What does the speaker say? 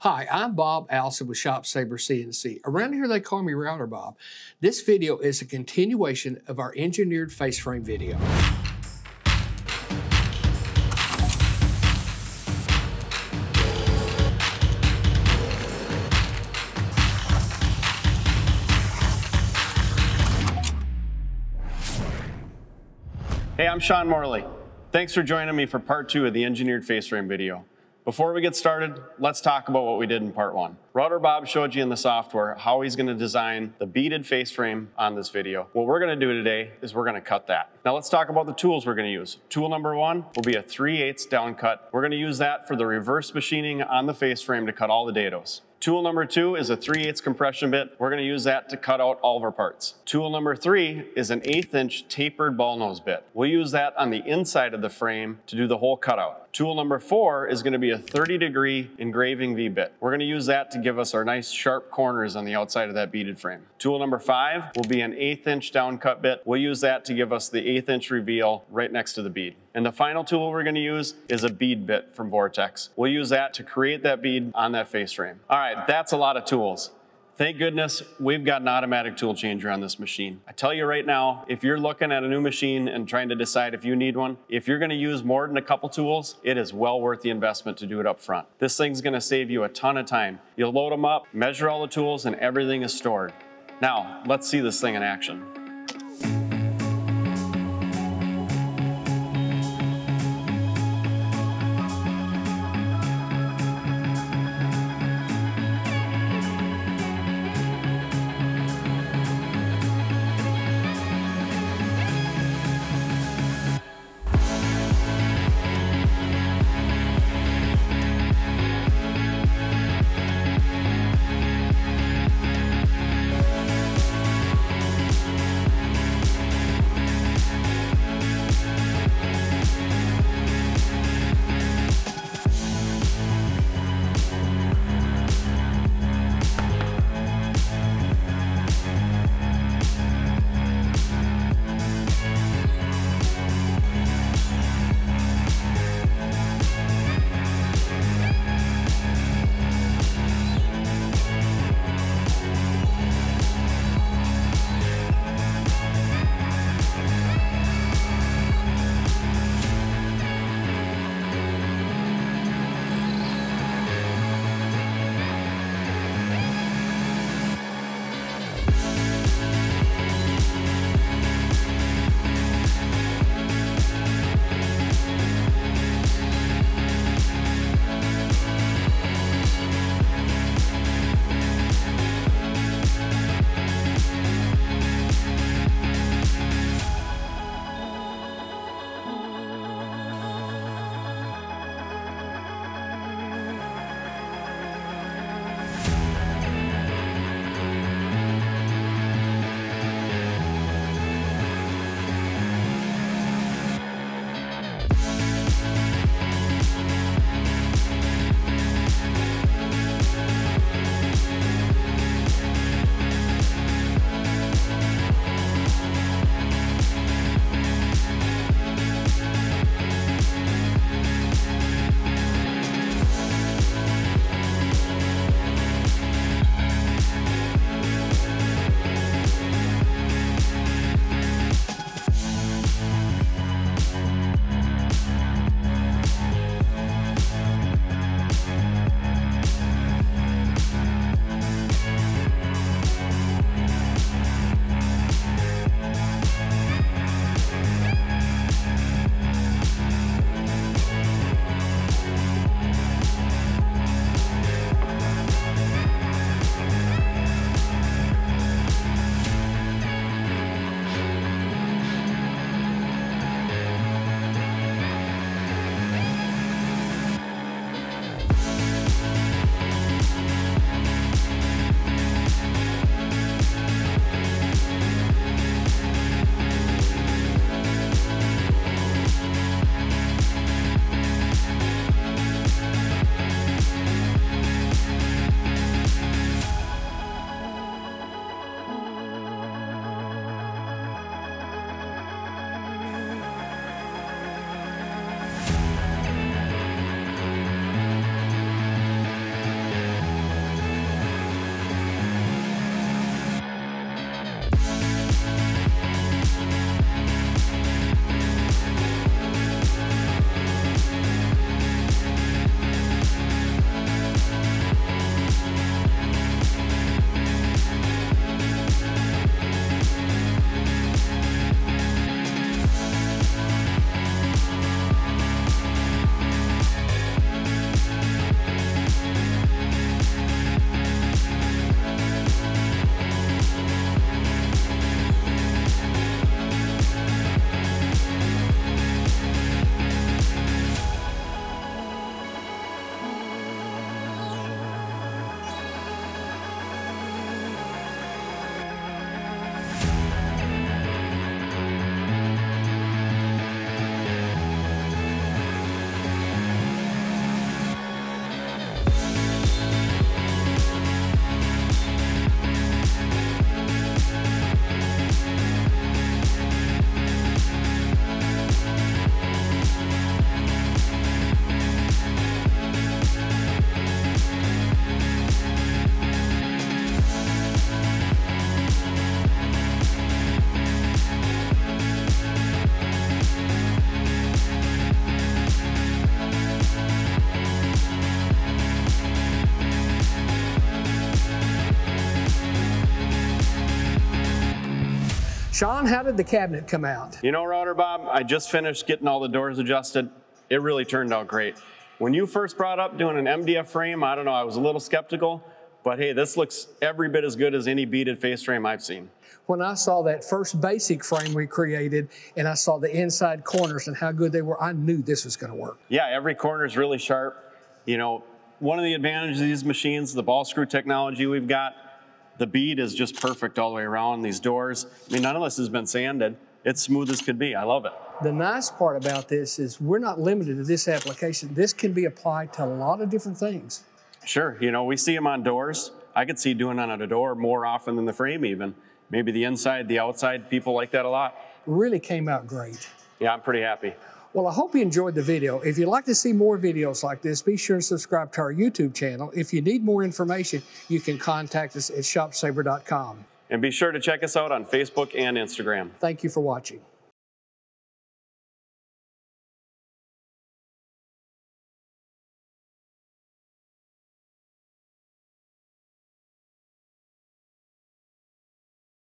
Hi, I'm Bob Allison with ShopSabre CNC. Around here they call me Router Bob. This video is a continuation of our engineered face frame video. Hey, I'm Sean Morley. Thanks for joining me for part two of the engineered face frame video. Before we get started, let's talk about what we did in part one. Router Bob showed you in the software how he's gonna design the beaded face frame on this video. What we're gonna do today is we're gonna cut that. Now let's talk about the tools we're gonna use. Tool number one will be a 3 8 down cut. We're gonna use that for the reverse machining on the face frame to cut all the dados. Tool number two is a 3 8 compression bit. We're gonna use that to cut out all of our parts. Tool number three is an eighth inch tapered ball nose bit. We'll use that on the inside of the frame to do the whole cutout. Tool number four is gonna be a 30 degree engraving V-bit. We're gonna use that to give us our nice sharp corners on the outside of that beaded frame. Tool number five will be an eighth inch down cut bit. We'll use that to give us the eighth inch reveal right next to the bead. And the final tool we're gonna use is a bead bit from Vortex. We'll use that to create that bead on that face frame. All right, that's a lot of tools. Thank goodness we've got an automatic tool changer on this machine. I tell you right now, if you're looking at a new machine and trying to decide if you need one, if you're gonna use more than a couple tools, it is well worth the investment to do it up front. This thing's gonna save you a ton of time. You'll load them up, measure all the tools, and everything is stored. Now, let's see this thing in action. Sean, how did the cabinet come out? You know, Router Bob, I just finished getting all the doors adjusted. It really turned out great. When you first brought up doing an MDF frame, I don't know, I was a little skeptical, but hey, this looks every bit as good as any beaded face frame I've seen. When I saw that first basic frame we created and I saw the inside corners and how good they were, I knew this was going to work. Yeah, every corner is really sharp. You know, one of the advantages of these machines, the ball screw technology we've got, the bead is just perfect all the way around. These doors, I mean, none of this has been sanded. It's smooth as could be. I love it. The nice part about this is we're not limited to this application. This can be applied to a lot of different things. Sure, you know, we see them on doors. I could see doing it on a door more often than the frame even. Maybe the inside, the outside, people like that a lot. Really came out great. Yeah, I'm pretty happy. Well, I hope you enjoyed the video. If you'd like to see more videos like this, be sure to subscribe to our YouTube channel. If you need more information, you can contact us at shopsabre.com. And be sure to check us out on Facebook and Instagram. Thank you for watching.